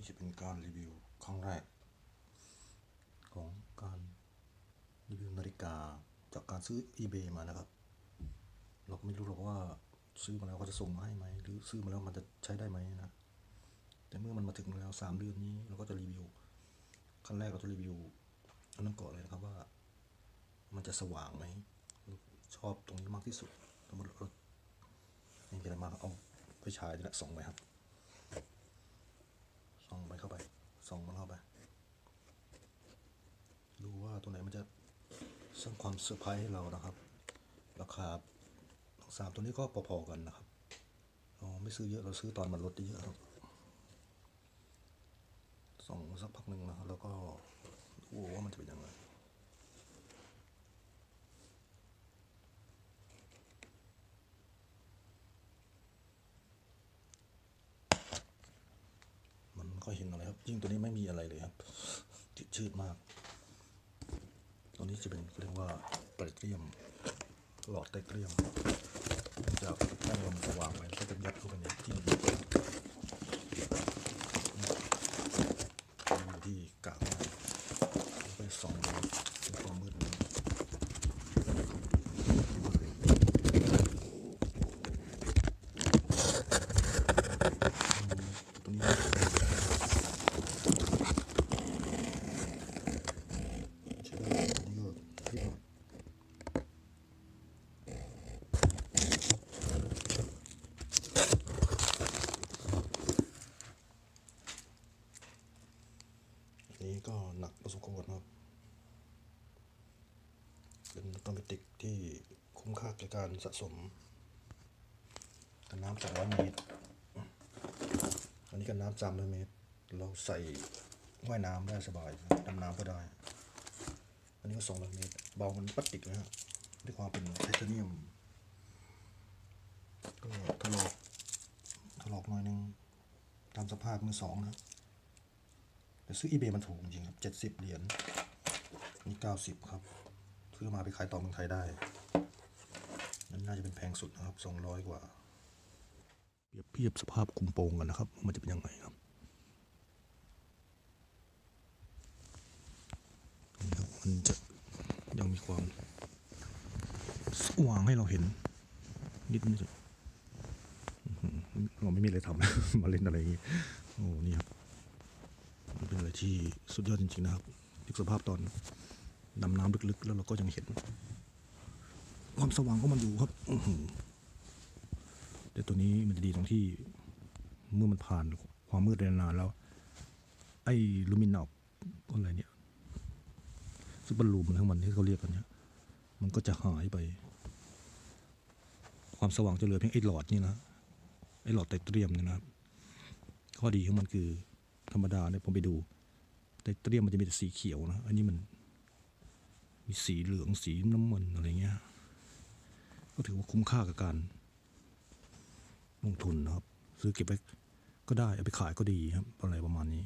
นี่จะเป็นการรีวิวครั้งแรก ของการรีวิวนาฬิกาจากการซื้อ eBay มานะครับ เราก็ไม่รู้หรอกว่าซื้อมาแล้วเขาจะส่งมาให้ไหม หรือซื้อมาแล้วมันจะใช้ได้ไหมนะ แต่เมื่อมันมาถึงแล้วสามเดือนนี้เราก็จะรีวิวขั้นแรกเราจะรีวิวอันนั้นก่อนเลยนะครับว่า มันจะสว่างไหม ชอบตรงนี้มากที่สุดสมมติเราไม่มีอะไรมาเอาไปฉายนี่แหละส่องไปครับ ส่องไปเข้าไป ส่องมันเข้าไป ดูว่าตัวไหนมันจะสร้างความเซอร์ไพรส์ให้เรานะครับ ราคาทั้งสามตัวนี้ก็พอๆกันนะครับเราไม่ซื้อเยอะเราซื้อตอนมันลดเยอะครับส่องสักพักหนึ่งนะครับแล้วก็ดูว่ามันจะเป็นยังไง มันไม่ ค่อยเห็นอะไรครับ ยิ่งตัวนี้ไม่มีอะไรเลยครับจืดชืดมาก ตัวนี้จะเป็นเรียกว่าไตรเตรียม หลอดไตรเตรียมมันจะให้ลมสว่างไปก็จะยัดเข้าไปในที่ที่กลางมันแล้วไปส่องดูในความมืดนั้นตัวนี้ นี้ก็หนักประสบควรนครับ เป็นออโตเมติกที่คุ้มค่าแก่การสะสมกันน้ำ200เมตรอันนี้กันน้ำ300เมตรเราใส่ว่ายน้ำได้สบายดำน้ำก็ได้ อันนี้ก็200เมตรเบามันพลาสติกนะฮะด้วยความเป็นไทเทเนียมก็ถลอกถลอกหน่อยนึงตามสภาพมือสองนะ ซื้อ eBay มันถูกจริงครับเจ็ดสิบเหรียญนี่เก้าสิบครับซื้อมาไปขายต่อเมืองไทยได้นั่นน่าจะเป็นแพงสุดนะครับสองร้อยกว่า เปรียบเทียบสภาพคุมโปงกันนะครับ มันจะเป็นยังไงครับนี่ครับมันจะยังมีความสว่างให้เราเห็น นิดนิดอื้อหือเราไม่มีอะไรทำ มาเล่นอะไรอย่างงี้โอ้นี่ครับ เป็นอะไรที่สุดยอดจริงๆนะครับนึกสภาพตอนดำน้ำลึกๆ แล้วเราก็ยังเห็น ความสว่างของมันอยู่ครับแต่ตัวนี้มันจะดีตรงที่เมื่อมันผ่านความมืดไปนานๆแล้ว ไอ้ลูมินออกก็อะไรเนี่ยซุปเปอร์ลูมทั้งมันที่เขาเรียกกันเนี่ย มันก็จะหายไป ความสว่างจะเหลือเพียงไอ้หลอดนี่นะไอ้หลอดไตเตรียมเนี่ยนะข้อดีของมันคือ ธรรมดาเนี่ยผมไปดู แตเตรียมมันจะมีแต่สีเขียวนะ อันนี้มัน มีสีเหลืองสีน้ำมันอะไรเงี้ย ก็ถือว่าคุ้มค่ากับการ ลงทุนนะครับ ซื้อเก็บไว้ก็ได้ เอาไปขายก็ดีครับอะไรประมาณนี้